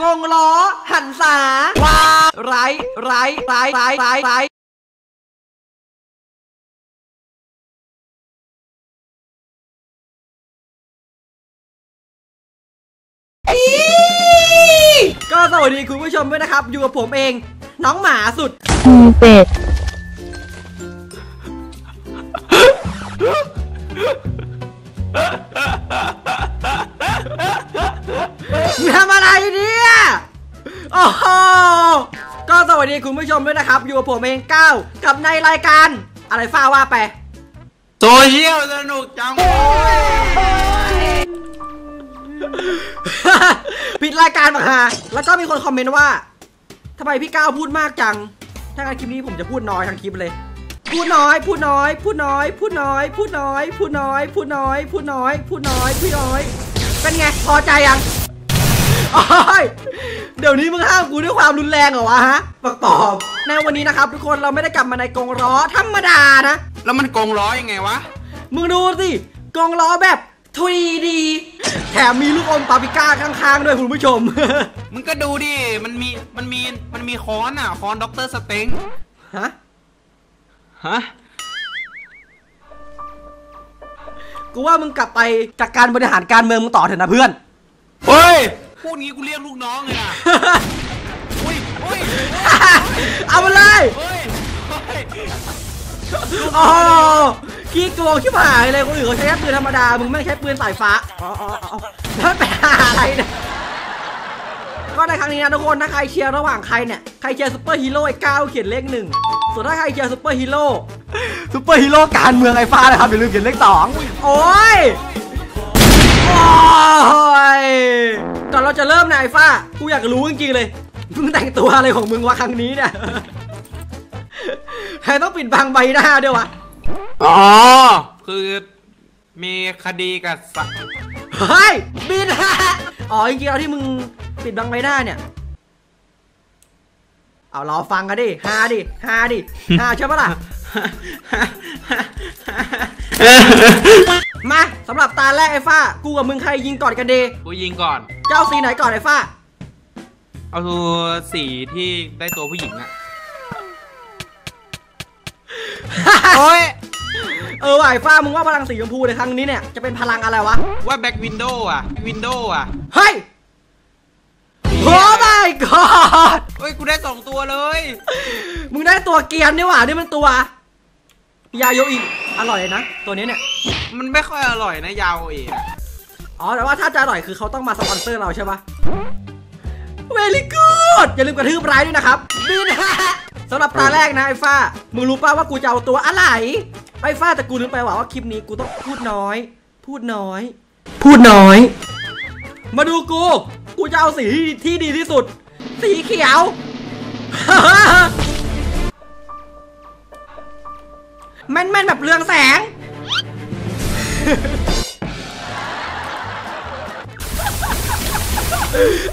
กงล้อ หันสาว้าไรไรไรไรไรไรก็สวัสดีคุณผู้ชมด้วยนะครับ อยู่กับผมเอง น้องหมาสุด มีเป็ด คุณผู้ชมด้วยนะครับ อยู่กับผมเองก้าวกับในรายการ อะไรฟ้าว่าไปโซเชียลสนุกจังปิดรายการมาฮะแล้วก็มีคนคอมเมนต์ว่าทำไมพี่ก้าวพูดมากจัง ถ้างั้นคลิปนี้ผมจะพูดน้อยทั้งคลิปเลย พูดน้อย พูดน้อย พูดน้อย พูดน้อย พูดน้อย พูดน้อย พูดน้อย พูดน้อย พูดน้อย พูดน้อย เป็นไง พอใจยังโอ้ย เดี๋ยวนี้มึงห้ามกูด้วยความรุนแรงเหรอวะฮะประกอบในวันนี้นะครับ ทุกคนเราไม่ได้กลับมาในกงล้อธรรมดานะ แล้วมันกงล้อยังไงวะ มึงดูสิกงล้อแบบ 3D แถมมีลูกอมปาปริก้าข้างๆด้วยคุณผู้ชม มึงก็ดูดิ มันมี มันมี มันมีค้อนอะค้อน Doctor Strange ฮะ ฮะ กูว่ามึงกลับไปจากการบริหารการเมืองมึงต่อเถอะนะเพื่อน เฮ้ย พูดงี้กูเรียกลูกน้องเลยนะอุ้ยอุ้ยเอามาเลยเฮ้ยเฮ้ยโอ้โหขี้โกงชิบหายเลยคนอื่นเขาใช้แค่ปืนธรรมดา มึงแม่งใช้ปืนสายฟ้า อ๋ออ๋ออ๋อแล้วมันเป็นอะไรเนี่ย ก็ในครั้งนี้นะทุกคน ถ้าใครเชียร์ระหว่างใครเนี่ย ใครเชียร์ซุปเปอร์ฮีโร่ไอ้ก้าวเขียนเลขหนึ่ง ส่วนถ้าใครเชียร์ซุปเปอร์ฮีโร่ซุปเปอร์ฮีโร่การเมืองไอ้ฟ้านะครับอย่าลืมเขียนเลขสองโอ้ย โอ้ยก่อนเราจะเริ่มนะไอ้ฟ้ากูอยากรู้จริงๆเลยมึงแต่งตัวอะไรของมึงวะครั้งนี้เนี่ยใครต้องปิดบังใบหน้าด้วยวะอ๋อคือมีคดีกับสัตว์เฮ้ยบินอ๋อจริงๆแล้วที่มึงปิดบังใบหน้าเนี่ย เอารอฟังกันดิฮาดิฮาดิฮาใช่ปะล่ะ มาสำหรับตาแรกไอ้ฟ้า กูกับมึงใครยิงก่อนกันดีกูยิงก่อน เจ้าสีไหนก่อนไอ้ฟ้า เอาตัวสีที่ได้ตัวผู้หญิงอะโอ้ยเออว่ะไอ้ฟ้ามึงว่าพลังสีชมพูในครั้งนี้เนี่ยจะเป็นพลังอะไรวะ ว่าแบ็กวินโดว์อะวินโดว์อะเฮ้ยโอ้ my god เฮ้ย กูได้สองตัวเลย มึงได้ตัวเกียร์นี่หว่านี่มันตัวยาโยอิอร่อยนะ ตัวนี้เนี่ย มันไม่ค่อยอร่อยนะยาวเองอ๋อ แต่ว่าถ้าจะอร่อยคือเขาต้องมาสปอนเซอร์เราใช่ปะ Very good อย่าลืมกระทืบไลค์ด้วยนะครับบินสำหรับตาแรกนะไอ้ฟ้า มึงรู้ป่าว่ากูจะเอาตัวอะไรไอ้ฟ้าแต่กูลืมไปว่าว่าคลิปนี้กูต้องพูดน้อย พูดน้อย พูดน้อย มาดูกู กูจะเอาสีที่ดีที่สุด สีเขียว แม่นๆแบบเรืองแสง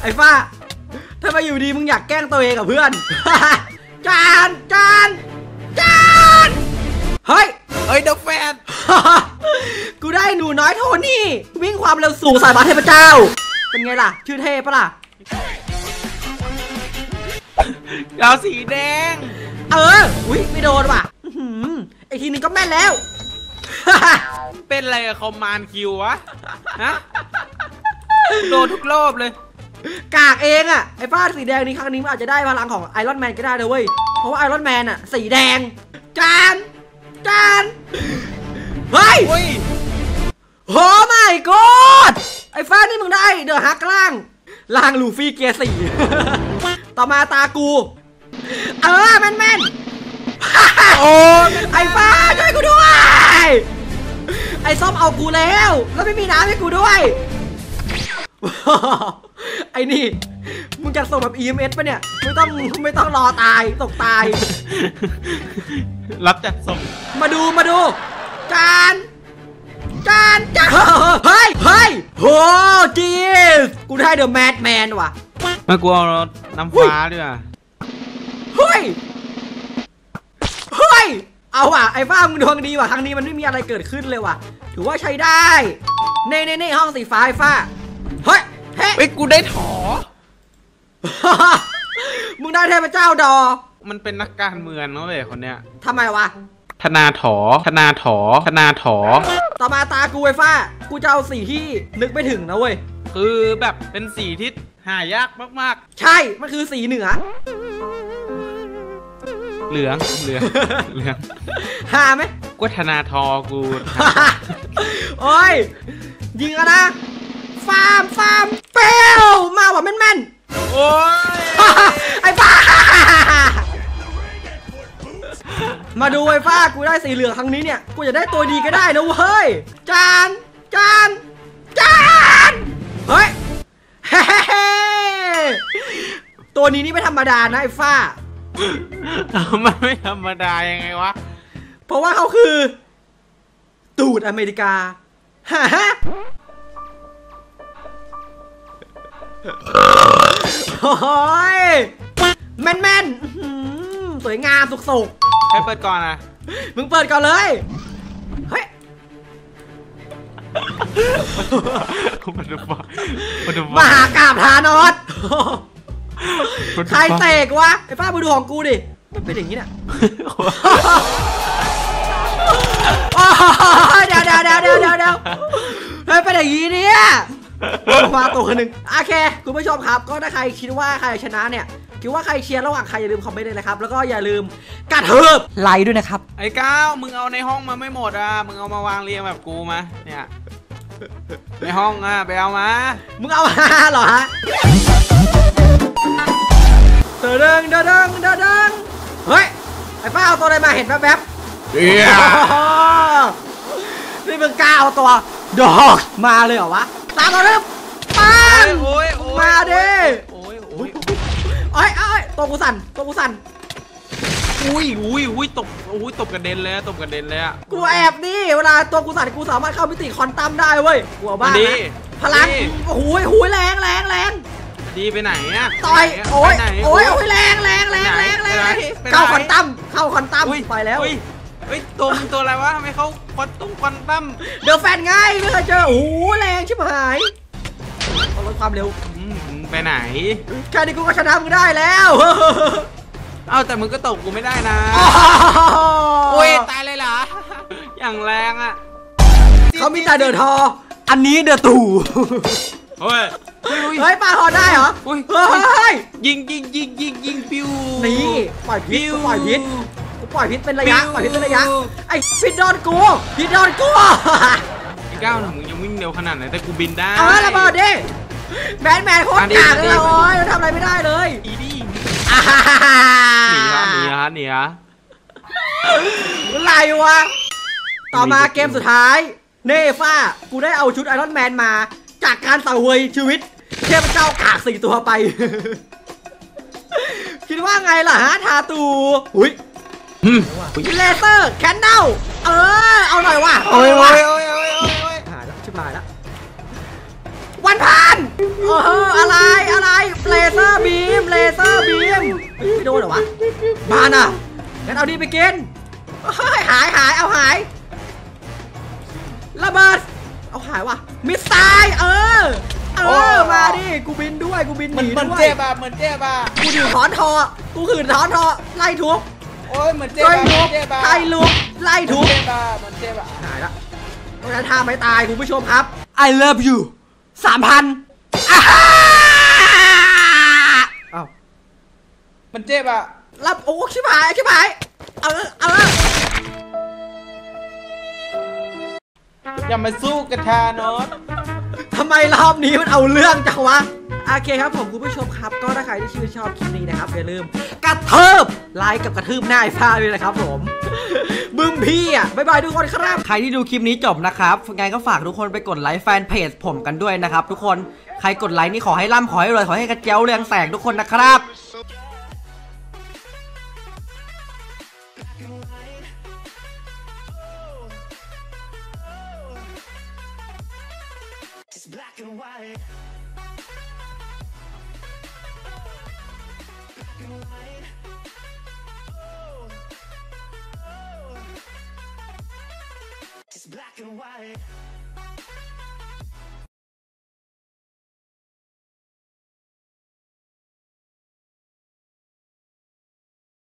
ไอ้ฟ้าทำไมอยู่ดีมึงอยากแกล้งตัวเองกับเพื่อน จานจานจานเฮ้ย เฮ้ยเดอะแฟน กูได้หนูน้อยโทนี่ วิ่งความเร็วสูงสายบาเทพเจ้า เป็นไงล่ะ ชื่อเทพปะล่ะยาวสีแดง เออ อุ้ยไม่โดนว่ะอื้อหือไอทีนึงก็แม่นแล้ว เป็นอะไรกับคอมมานคิววะ ฮะ โดนทุกรอบเลย กากเองอะไอ้ฟ้าสีแดงนี้ครั้งนี้มันอาจจะได้พลังของไอรอนแมนก็ได้เลยเว้ย เพราะว่าไอรอนแมนอะสีแดง จาน จานเฮ้ยโอ้ยโอ้ไม่กอดไอ้ฟ้านี่มึงได้เดอะฮักล่าง ล่างลูฟี่เกียร์สี่ ต่อมาตากู เออแม่นแม่นๆ โอ้ยไอ้ฟ้าช่วยกูด้วย ไอ้ส้มเอากูแล้ว แล้วไม่มีน้ำให้กูด้วย ไอ้นี่ มึงจะส่งแบบ EMS ปะเนี่ย ไม่ต้องไม่ต้องรอตายตกตาย รับจัดส่ง มาดูมาดู จาน จานจานเฮ้ยเฮ้ยโหจีสกูได้เดอะแมดแมนว่ะมากลัวน้ำฟ้าด้วยอะเฮ้ยเฮ้ย เอาว่ะไอ้ฟ้ามึงดวงดีว่ะครั้งนี้มันไม่มีอะไรเกิดขึ้นเลยว่ะ ถือว่าใช้ได้เน่เน่เน่ห้องสีฟ้าไอ้ฟ้า เฮ้ยเฮ้ยเฮ้ยกูได้ถอ มึงได้เทพเจ้าดอ มันเป็นนักการเมืองนะเว้ยคนเนี้ย ทำไมวะ ธนาถอ ธนาถอ ธนาถอ ต่อมาตากูไอ้ฟ้า กูจะเอาสีที่นึกไม่ถึงนะเว้ย คือแบบเป็นสีที่หายากมากใช่ มันคือสีเหนือ ๆ เหลืองเหลืองเหลืองหาไหมก็ธนาทอกูโอ้ยยิงกันนะฟาร์มฟาร์มเปลวมาว่ะแม่นแม่นโอ้ยๆไอ้ฟ้ามาดูไอ้ฟ้ากูได้สีเหลืองครั้งนี้เนี่ยกูจะได้ตัวดีก็ได้นะเว้ยจานจานจานเฮ้ยเฮ้ตัวนี้นี่ไม่ธรรมดานะไอ้ฟ้า มันไม่ธรรมดายังไงวะ เพราะว่าเขาคือ ตูดอเมริกาฮะฮะโอ้ยแม่นแม่นๆอื้อหือสวยงามสุกสุกใครเปิดก่อนอะๆมึงเปิดก่อนเลย เฮ้ยมันดูฟ้ามันดูมฟ้าหากราบธานอส ใครเตกวะไอ้ป้ามาดูของกูดิมันเป็นอย่างนี้เนี่ยโอ้ยเดี๋ยวเดี๋ยวเดี๋ยวเดี๋ยวเดี๋ยวเดี๋ยวเฮ้ยเป็นอย่างนี้เนี่ยมาตัวหนึ่งโอเค คุณผู้ชมครับ ก็ถ้าใครคิดว่าใครชนะเนี่ยคิดว่าใครเชียร์ระหว่างใครอย่าลืมคอมเมนต์เลยนะครับ แล้วก็อย่าลืมกระทืบไลค์ด้วยนะครับ ไอ้ก้าวมึงเอาในห้องมาไม่หมดอะมึงเอามาวางเรียงแบบกูมาเนี่ยในห้องอะไปเอามา มึงเอามาเหรอฮะ เดิงเดิงเดิงเดิงเดิงเฮ้ย ไอ้ป้าเอาตัวอะไรมาเห็นแป๊บๆเอียนี่มึงกล้าเอาตัว ดอกมาเลยเหรอวะ ตามมาเริ่มปังโอ้ยโอ้ยมาดิโอ้ยโอ้ยเอ้ยเอ้ยตัวกูสั่นตัวกูสั่นอุ้ยอุ้ยอุ้ยตบอุ้ยตบกระเด็นเลยอะตบกระเด็นเลยอะกูแอบนี่เวลาตัวกูสั่นกูสามารถเข้ามิติคอนตัมได้เว้ยกูเอาบ้านดีนะพลังดีโอ้โหโหยแรงแรงแรง ดีไปไหนอะต่อยไปไหนะโอ้ยไปไหนโอ้ยโอ้ยแรงแรงแรงแรงแรงไปไหนไปไหนเข้าคอนตัมเข้าคอนตัมอุ้ยไปแล้วอุ้ยเฮ้ยตัวมึงตัวอะไรวะทำไมเขาควันตุ้งควันตั้มเดี๋ยวแฟนง่ายไม่เคยเจอโอ้โหแรงชิบหายเอาลดความเร็วอืมมึงไปไหนแค่นี้กูก็ชนะมึงได้แล้วเอ้าแต่มึงก็ตบกูไม่ได้นะโอ้โอ้ยยตายเลยเหรออย่างแรงอะเขามีแต่เดือดทออันนี้เดือดตู่ เฮ้ยเฮ้ยอุ้ยเฮ้ยปลาทอได้เหรออุ้ยเฮ้ยยิงยิงยิงยิงยิงปิวนี่ปล่อยพิษปิวปล่อยพิษกูปล่อยพิษเป็นระยะปิ้วปล่อยพิษเป็นระยะไอ้พิษโดนกูพิษโดนกูไอ้ก้าวหนึ่งมึงยังวิ่งเร็วขนาดไหนแต่กูบินได้เอาระเบิดดิแมนแมนโคตรกากเลยอันนี้โอ้ยมันทำอะไรไม่ได้เลยอีดี้อ่าหนีฮะหนีฮะหนีฮะอะไรวะต่อมาเกมสุดท้ายเน่ฟ้ากูได้เอาชุดไอรอนแมนมา จากการสังเวยชีวิตเทพเจ้ากากสี่ตัวไป คิดว่าไงล่ะฮะทาตูอุ้ยอืมเลเซอร์แคนเนลเออ เอาหน่อยว่ะโอ้ยเาหโอ้น่ยว่ะโอ้ยโอ้ยโอ้ยโอ้ยหายแล้วชิบหายแล้ววันพันเอออะไรอะไรเลเซอร์บีมเลเซอร์บีมไม่โดนเหรอวะบานอะงั้นเอาดีไปกินเฮ้ยหายหายเอาหายระเบิด เอาหายว่ะ มิสไซล์เออ เออ มาดิ กูบินด้วย กูบินหมันนีมันด้วยเจ็บอะมันเจ็บอะกูถือถอนทอ กูขืนถอนทอ ไล่ทุบโอ้ยมันเจ็บไล่อะทุมับนเจ็บอะไล่ลุกไล่ทุบ มันเจ็บอะมันเจ็บอะหายละเพราะฉะนั้นท่าไม่ตายคุณผู้ชมครับ I love you สามพันอ้าวมันเจ็บอะรับโอ้ชิบหายชิบหาย เออ เออ อย่ามาสู้กับทานอสทำไมรอบนี้มันเอาเรื่องจังวะ โอเคครับผมคุณผู้ชมครับ ก็ถ้าใครที่ชื่นชอบคลิปนี้นะครับอย่าลืมกระเทิบไลค์กับกระทืบหน้าไอ้ฟ้าด้วยนะครับผม บึ้มพี่อะบ๊ายบายทุกคนครับ ใครที่ดูคลิปนี้จบนะครับไงก็ฝากทุกคนไปกดไลค์แฟนเพจผมกันด้วยนะครับ ทุกคน ใครกดไลค์นี่ขอให้ร่ำขอให้รวยขอให้กระเจ้าเรืองแสงทุกคนนะครับ and white.